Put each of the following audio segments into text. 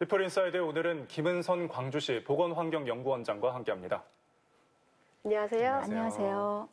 피플인사이드 오늘은 김은선 광주시 보건환경연구원장과 함께합니다. 안녕하세요. 안녕하세요.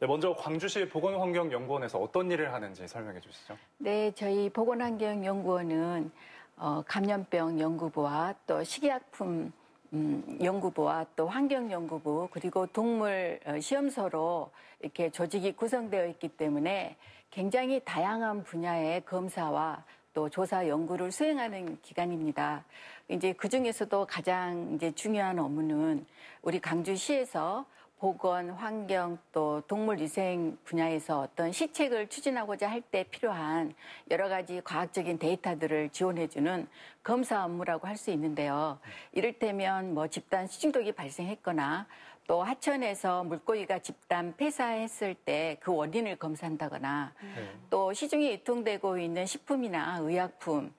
네, 먼저 광주시 보건환경연구원에서 어떤 일을 하는지 설명해 주시죠. 네, 저희 보건환경연구원은 어, 감염병 연구부와 또 식이약품 음, 연구부와 또 환경연구부 그리고 동물 어, 시험소로 이렇게 조직이 구성되어 있기 때문에 굉장히 다양한 분야의 검사와 또 조사 연구를 수행하는 기관입니다. 이제 그 중에서도 가장 이제 중요한 업무는 우리 강주시에서 보건, 환경 또 동물 위생 분야에서 어떤 시책을 추진하고자 할 때 필요한 여러 가지 과학적인 데이터들을 지원해주는 검사 업무라고 할 수 있는데요. 이를테면 뭐 집단 식중독이 발생했거나 또 하천에서 물고기가 집단 폐사했을 때 그 원인을 검사한다거나 네. 또 시중에 유통되고 있는 식품이나 의약품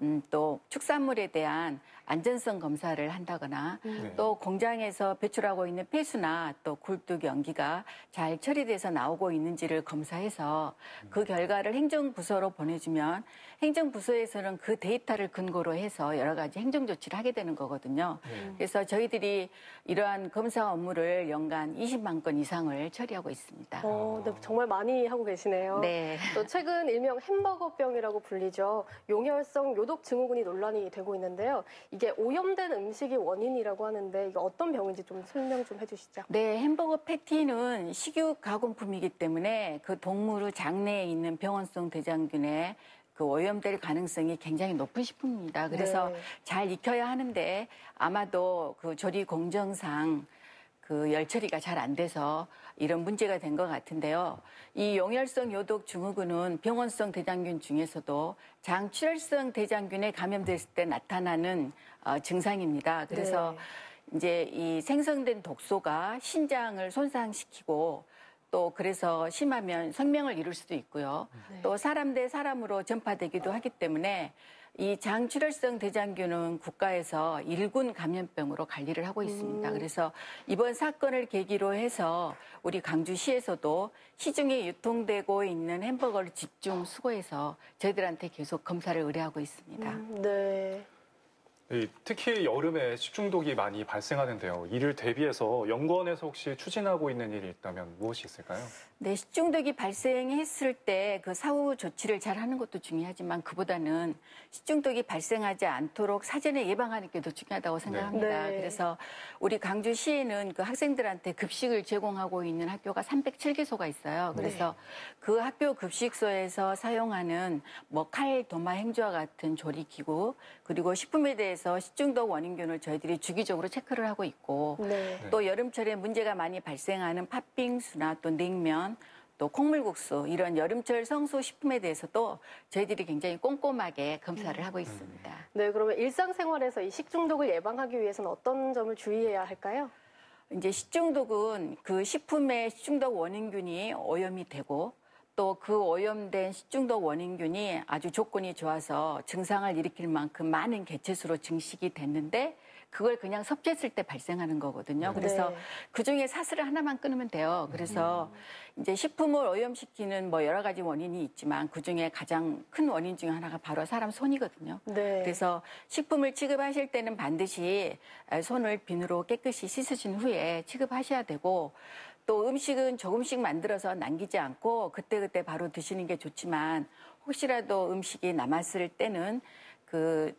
음, 또 축산물에 대한 안전성 검사를 한다거나 네. 또 공장에서 배출하고 있는 폐수나 또 굴뚝 연기가 잘 처리돼서 나오고 있는지를 검사해서 그 결과를 행정부서로 보내주면 행정부서에서는 그 데이터를 근거로 해서 여러 가지 행정 조치를 하게 되는 거거든요. 네. 그래서 저희들이 이러한 검사 업무를 연간 20만 건 이상을 처리하고 있습니다. 어, 네, 정말 많이 하고 계시네요. 네. 또 최근 일명 햄버거병이라고 불리죠. 용혈성 요독 증후군이 논란이 되고 있는데요. 이게 오염된 음식이 원인이라고 하는데 이게 어떤 병인지 좀 설명 좀 해주시죠. 네, 햄버거 패티는 식육 가공품이기 때문에 그 동물의 장내에 있는 병원성 대장균에 그 오염될 가능성이 굉장히 높은 식품입니다. 그래서 네. 잘 익혀야 하는데 아마도 그 조리 공정상 그 열처리가 잘 안 돼서 이런 문제가 된 것 같은데요. 이 용혈성 요독 증후군은 병원성 대장균 중에서도 장출혈성 대장균에 감염됐을 때 나타나는 어, 증상입니다. 그래서 네. 이제 이 생성된 독소가 신장을 손상시키고 또 그래서 심하면 생명을 잃을 수도 있고요. 네. 또 사람 대 사람으로 전파되기도 하기 때문에 이 장출혈성 대장균은 국가에서 일군 감염병으로 관리를 하고 있습니다. 음. 그래서 이번 사건을 계기로 해서 우리 강주시에서도 시중에 유통되고 있는 햄버거를 집중 수거해서 저희들한테 계속 검사를 의뢰하고 있습니다. 음, 네. 이, 특히 여름에 식중독이 많이 발생하는데요. 이를 대비해서 연구원에서 혹시 추진하고 있는 일이 있다면 무엇이 있을까요? 네, 식중독이 발생했을 때 그 사후 조치를 잘 하는 것도 중요하지만 그보다는 식중독이 발생하지 않도록 사전에 예방하는 게 더 중요하다고 생각합니다. 네. 그래서 우리 강주시에는 그 학생들한테 급식을 제공하고 있는 학교가 307개소가 있어요. 그래서 그 학교 급식소에서 사용하는 뭐 칼, 도마, 행주와 같은 조리기구 그리고 식품에 대해서 식중독 원인균을 저희들이 주기적으로 체크를 하고 있고 네. 또 여름철에 문제가 많이 발생하는 팥빙수나 또 냉면 또 콩물국수 이런 여름철 성수 식품에 대해서도 저희들이 굉장히 꼼꼼하게 검사를 하고 있습니다. 네, 그러면 일상생활에서 이 식중독을 예방하기 위해서는 어떤 점을 주의해야 할까요? 이제 식중독은 그 식품의 식중독 원인균이 오염이 되고 또 그 오염된 식중독 원인균이 아주 조건이 좋아서 증상을 일으킬 만큼 많은 개체수로 증식이 됐는데 그걸 그냥 섭취했을 때 발생하는 거거든요. 그래서 네. 그 중에 사슬을 하나만 끊으면 돼요. 그래서 이제 식품을 오염시키는 뭐 여러 가지 원인이 있지만 그 중에 가장 큰 원인 중에 하나가 바로 사람 손이거든요. 네. 그래서 식품을 취급하실 때는 반드시 손을 비누로 깨끗이 씻으신 후에 취급하셔야 되고 또 음식은 조금씩 만들어서 남기지 않고 그때그때 바로 드시는 게 좋지만 혹시라도 음식이 남았을 때는 그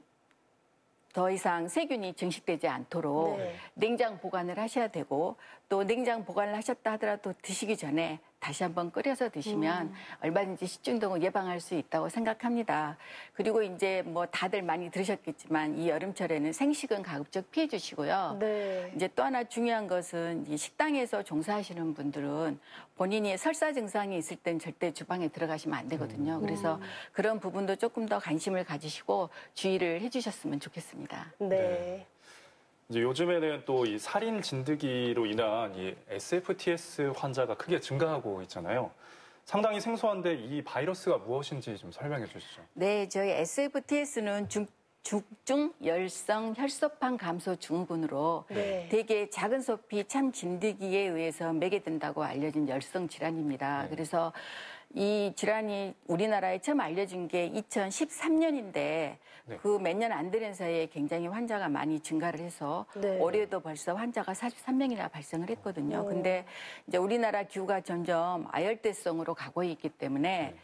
더 이상 세균이 증식되지 않도록 네. 냉장 보관을 하셔야 되고 또 냉장 보관을 하셨다 하더라도 드시기 전에 다시 한번 끓여서 드시면 음. 얼마든지 식중독을 예방할 수 있다고 생각합니다. 그리고 이제 뭐 다들 많이 들으셨겠지만 이 여름철에는 생식은 가급적 피해 주시고요. 네. 이제 또 하나 중요한 것은 이 식당에서 종사하시는 분들은 본인이 설사 증상이 있을 땐 절대 주방에 들어가시면 안 되거든요. 그래서 그런 부분도 조금 더 관심을 가지시고 주의를 해 주셨으면 좋겠습니다. 네. 네. 이제 요즘에는 또 이 살인 진드기로 인한 이 SFTS 환자가 크게 증가하고 있잖아요. 상당히 생소한데 이 바이러스가 무엇인지 좀 설명해 주시죠. 네, 저희 SFTS는 중, 죽중 열성 혈소판 감소 증후군으로 네. 되게 작은 소피 참 진드기에 의해서 매개된다고 알려진 열성 질환입니다. 네. 그래서 이 질환이 우리나라에 처음 알려진 게 2013년인데 네. 그몇 년 안 되는 사이에 굉장히 환자가 많이 증가를 해서 네. 올해도 벌써 환자가 43명이나 발생을 했거든요. 오. 근데 이제 우리나라 기후가 점점 아열대성으로 가고 있기 때문에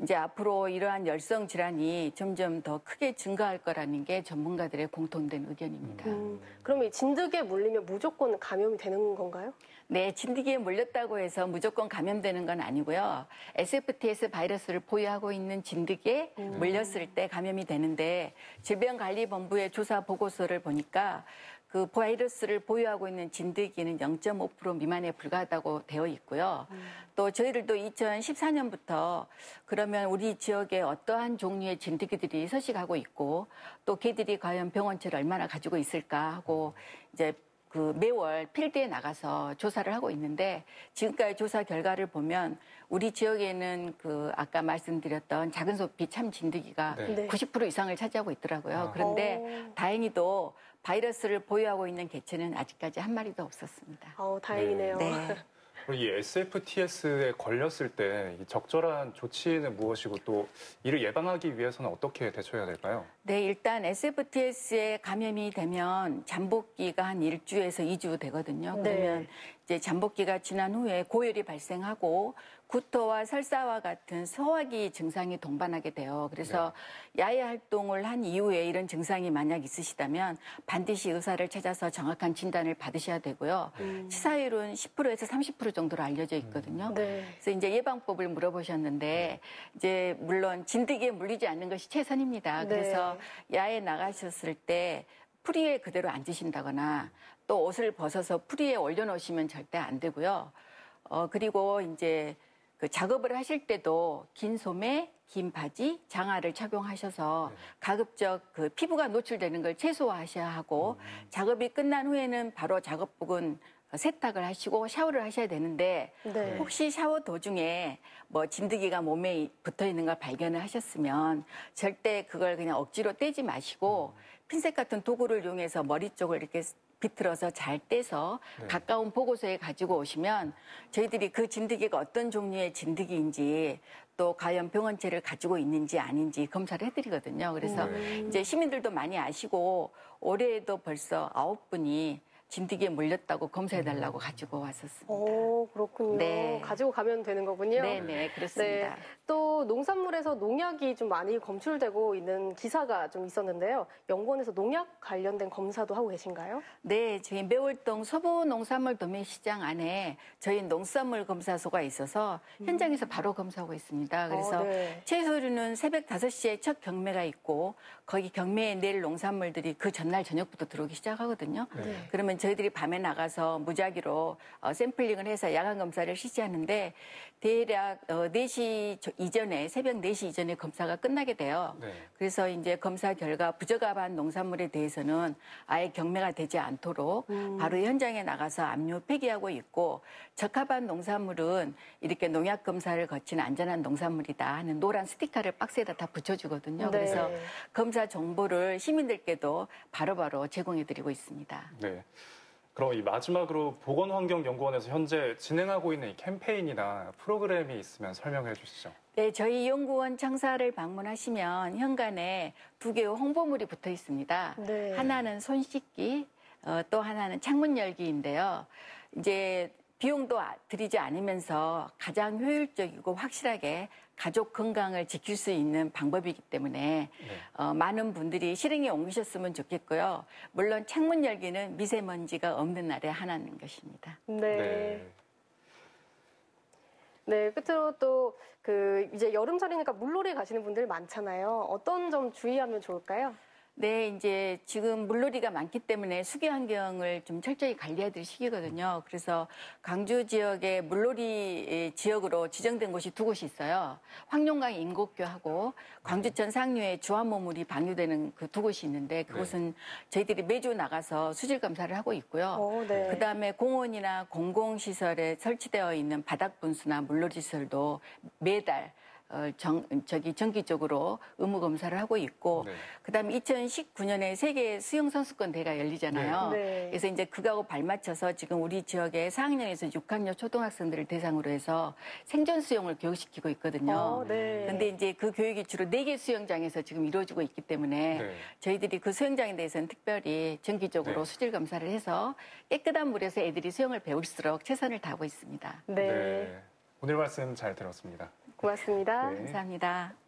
이제 앞으로 이러한 열성 질환이 점점 더 크게 증가할 거라는 게 전문가들의 공통된 의견입니다. 음, 그럼 이 진드기에 물리면 무조건 감염이 되는 건가요? 네, 진드기에 물렸다고 해서 무조건 감염되는 건 아니고요. SFTS 바이러스를 보유하고 있는 진드기에 물렸을 때 감염이 되는데 질병관리본부의 조사 보고서를 보니까 그 바이러스를 보유하고 있는 진드기는 0.5% 미만에 불과하다고 되어 있고요. 또 저희들도 2014년부터 그러면 우리 지역에 어떠한 종류의 진드기들이 서식하고 있고 또 개들이 과연 병원체를 얼마나 가지고 있을까 하고 이제 그 매월 필드에 나가서 조사를 하고 있는데 지금까지 조사 결과를 보면 우리 지역에는 그 아까 말씀드렸던 작은 소피 참 진드기가 네. 네. 90% 이상을 차지하고 있더라고요. 아. 그런데 어. 다행히도 바이러스를 보유하고 있는 개체는 아직까지 한 마리도 없었습니다. 어, 다행이네요. 네. 그리고 이 SFTS에 걸렸을 때이 적절한 조치는 무엇이고 또 이를 예방하기 위해서는 어떻게 대처해야 될까요? 네, 일단 SFTS에 감염이 되면 잠복기가 한 일주에서 2주 되거든요. 네. 그러면 이제 잠복기가 지난 후에 고열이 발생하고 구토와 설사와 같은 소화기 증상이 동반하게 돼요. 그래서 야외 활동을 한 이후에 이런 증상이 만약 있으시다면 반드시 의사를 찾아서 정확한 진단을 받으셔야 되고요. 음. 치사율은 10%에서 30% 정도로 알려져 있거든요. 네. 그래서 이제 예방법을 물어보셨는데 이제 물론 진드기에 물리지 않는 것이 최선입니다. 네. 그래서 야외 나가셨을 때 풀이에 그대로 앉으신다거나 또 옷을 벗어서 풀이에 올려놓으시면 절대 안 되고요. 어 그리고 이제 그 작업을 하실 때도 긴 소매, 긴 바지, 장화를 착용하셔서 가급적 그 피부가 노출되는 걸 최소화하셔야 하고 작업이 끝난 후에는 바로 작업복은 세탁을 하시고 샤워를 하셔야 되는데 네. 혹시 샤워 도중에 뭐 진드기가 몸에 붙어 있는 걸 발견을 하셨으면 절대 그걸 그냥 억지로 떼지 마시고 핀셋 같은 도구를 이용해서 머리 쪽을 이렇게 비틀어서 잘 떼서 네. 가까운 보고소에 가지고 오시면 저희들이 그 진드기가 어떤 종류의 진드기인지 또 과연 병원체를 가지고 있는지 아닌지 검사를 해드리거든요. 그래서 음. 이제 시민들도 많이 아시고 올해에도 벌써 아홉 분이 진드기에 물렸다고 검사해달라고 가지고 왔었습니다. 오, 그렇군요. 네. 가지고 가면 되는 거군요. 네네 그렇습니다. 또 농산물에서 농약이 좀 많이 검출되고 있는 기사가 좀 있었는데요. 연구원에서 농약 관련된 검사도 하고 계신가요? 네, 저희 매월동 서부 농산물 도매시장 안에 저희 농산물 검사소가 있어서 현장에서 바로 검사하고 있습니다. 그래서 어, 네. 채소류는 새벽 5시에 첫 경매가 있고 거기 경매에 내일 농산물들이 그 전날 저녁부터 들어오기 시작하거든요. 네. 그러면 저희들이 밤에 나가서 무작위로 어, 샘플링을 해서 야간 검사를 실시하는데 대략 어, 4시 저- 이전에 새벽 4시 이전에 검사가 끝나게 돼요. 네. 그래서 이제 검사 결과 부적합한 농산물에 대해서는 아예 경매가 되지 않도록 음. 바로 현장에 나가서 압류 폐기하고 있고 적합한 농산물은 이렇게 농약 검사를 거친 안전한 농산물이다 하는 노란 스티커를 박스에다 다 붙여주거든요. 네. 그래서 검사 정보를 시민들께도 바로바로 제공해드리고 있습니다. 네. 그럼 이 마지막으로 보건환경연구원에서 현재 진행하고 있는 이 캠페인이나 프로그램이 있으면 설명해 주시죠. 네, 저희 연구원 청사를 방문하시면 현관에 두 개의 홍보물이 붙어 있습니다. 네. 하나는 손 씻기, 어, 또 하나는 창문 열기인데요. 이제 비용도 아- 들이지 않으면서 가장 효율적이고 확실하게 가족 건강을 지킬 수 있는 방법이기 때문에 네. 어, 많은 분들이 실행에 옮기셨으면 좋겠고요. 물론 창문 열기는 미세먼지가 없는 날에 하나는 것입니다. 네. 네, 끝으로 또 그 이제 여름철이니까 물놀이 가시는 분들 많잖아요. 어떤 점 주의하면 좋을까요? 네, 이제 지금 물놀이가 많기 때문에 수계 환경을 좀 철저히 관리해야 될 시기거든요. 그래서 강주 지역의 물놀이 지역으로 지정된 곳이 두 곳이 있어요. 황룡강 인곡교하고 광주천 상류에 주화모물이 방류되는 그 두 곳이 있는데 그곳은 저희들이 매주 나가서 수질 검사를 하고 있고요. 어, 네. 그 다음에 공원이나 공공시설에 설치되어 있는 바닥 분수나 물놀이 시설도 매달 어, 정, 저기 정기적으로 의무 검사를 하고 있고 네. 그다음에 2019년에 세계 수영 선수권 대회가 열리잖아요. 네. 그래서 이제 그거하고 발맞춰서 지금 우리 지역의 4학년에서 6학년 초등학생들을 대상으로 해서 생존 수영을 교육시키고 있거든요. 어, 네. 근데 이제 그 교육이 주로 네개 수영장에서 지금 이루어지고 있기 때문에 네. 저희들이 그 수영장에 대해서는 특별히 정기적으로 네. 수질 검사를 해서 깨끗한 물에서 애들이 수영을 배울수록 최선을 다하고 있습니다. 네. 오늘 말씀 잘 들었습니다. 고맙습니다. 네. 감사합니다.